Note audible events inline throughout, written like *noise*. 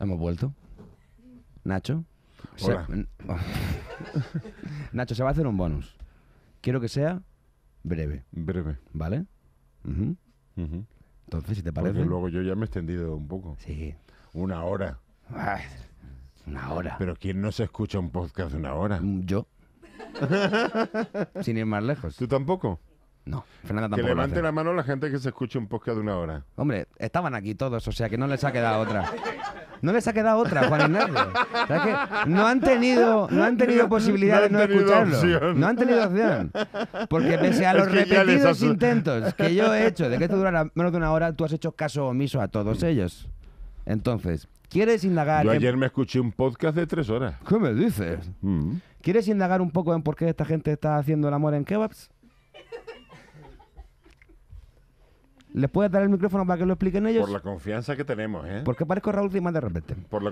Hemos vuelto. Nacho. se- Hola. *laughs* Nacho, se va a hacer un bonus. Quiero que sea breve, Breve. ¿vale? Entonces, si te Porque parece. luego yo ya me he extendido un poco. Sí. Una hora. Ay, una hora. Pero ¿quién no se escucha un podcast de una hora? Mm, Yo. *laughs* Sin ir más lejos. ¿Tú tampoco? No, Fernanda Que tampoco. lo levante la mano la gente que se escuche un podcast de una hora. Hombre, estaban aquí todos, o sea que no les ha quedado otra. *laughs* No les ha quedado otra, Juan Ignacio. O sea, que no han tenido, no han tenido posibilidad No de han no escucharlo. opción. No han tenido opción. Porque pese a Es los que repetidos intentos que yo he hecho de que esto durara menos de una hora, tú has hecho caso omiso a todos ellos. Entonces, ¿quieres indagar Yo en- ayer me escuché un podcast de tres horas. ¿Qué me dices? Mm. ¿Quieres indagar un poco en por qué esta gente está haciendo el amor en kebabs? ¿Les puedes dar el micrófono para que lo expliquen ellos? Por la confianza que tenemos, ¿eh? ¿Por qué parezco Raúl Cimas de repente? Por la,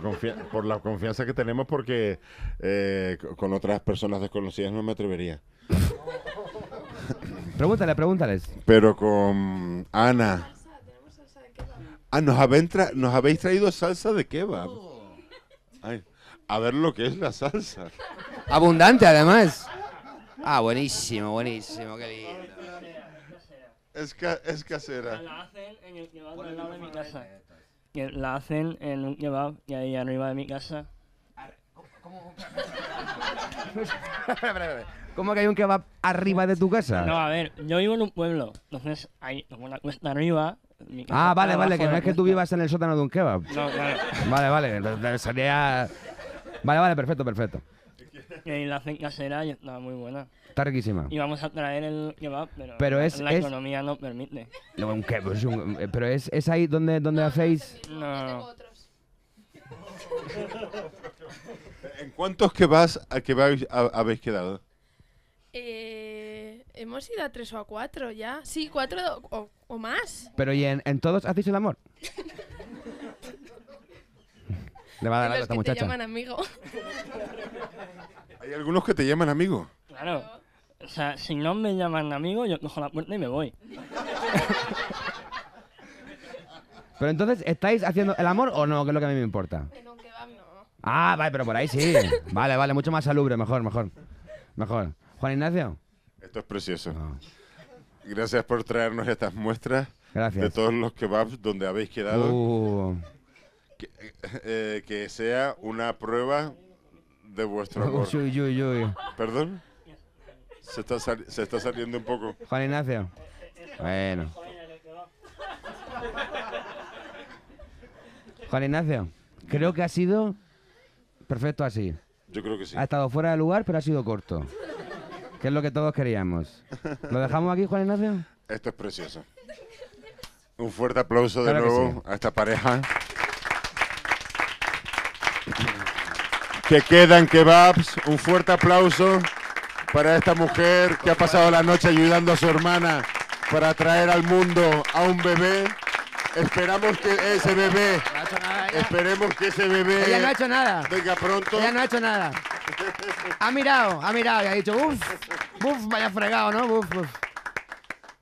por la confianza que tenemos porque eh, con otras personas desconocidas no me atrevería. *laughs* Pregúntale, pregúntales. Pero con Ana... Ah, nos, habéis tra- nos habéis traído salsa de kebab. Ay, a ver lo que es la salsa. Abundante, además. Ah, buenísimo, buenísimo, qué lindo. Es, ca- es casera. La hacen en el kebab al lado de mi casa. Que la hacen en un kebab y ahí arriba de mi casa. *laughs* ¿Cómo que hay un kebab arriba de tu casa? No, a ver, yo vivo en un pueblo, entonces hay como una cuesta arriba. mi casa ah, vale, vale, que no es que tú vivas en el sótano de un kebab. No, claro. Vale, vale, sería... Vale, vale, perfecto, perfecto. Y la hacen casera y está muy buena. Está riquísima. Y vamos a traer el kebab, pero, Pero es- la es- economía no permite. No, un kebab, es un- pero es, es ahí donde, donde hacéis... No, no, no. Otros. *laughs* ¿En cuántos kebabs, a kebabs ha- habéis quedado? Eh, hemos ido a tres o a cuatro ya. Sí, cuatro o, o más. Pero ¿y en, en todos hacéis el amor? *laughs* Le va a dar a esta que te muchacha. llaman amigo. Hay algunos que te llaman amigo. Claro. O sea, si no me llaman amigo, yo cojo la puerta y me voy. *laughs* Pero entonces, ¿estáis haciendo el amor o no? Que es lo que a mí me importa. En un kebab no. Ah, vale, pero por ahí sí. *laughs* Vale, vale, mucho más salubre, mejor, mejor. Mejor. Juan Ignacio. Esto es precioso. No, Gracias por traernos estas muestras de gracias. todos los kebabs donde habéis quedado. Uh, Que, eh, que sea una prueba de vuestro *laughs* amor. uy, uy, uy. ¿Perdón? Se está, se está saliendo un poco. Juan Ignacio. Bueno. Juan Ignacio, creo que ha sido perfecto así. Yo creo que sí. Ha estado fuera de lugar, pero ha sido corto. Que es lo que todos queríamos. ¿Lo dejamos aquí, Juan Ignacio? Esto es precioso. Un fuerte aplauso de Claro nuevo a esta pareja. Que quedan kebabs. Un fuerte aplauso para esta mujer que ha pasado la noche ayudando a su hermana para traer al mundo a un bebé. Esperamos que ese bebé, No ha hecho nada esperemos que ese bebé Ella no ha hecho nada. venga pronto. Ella no ha hecho nada. Ha mirado, ha mirado y ha dicho, uff, uff, vaya fregado, ¿no? Uf, uf.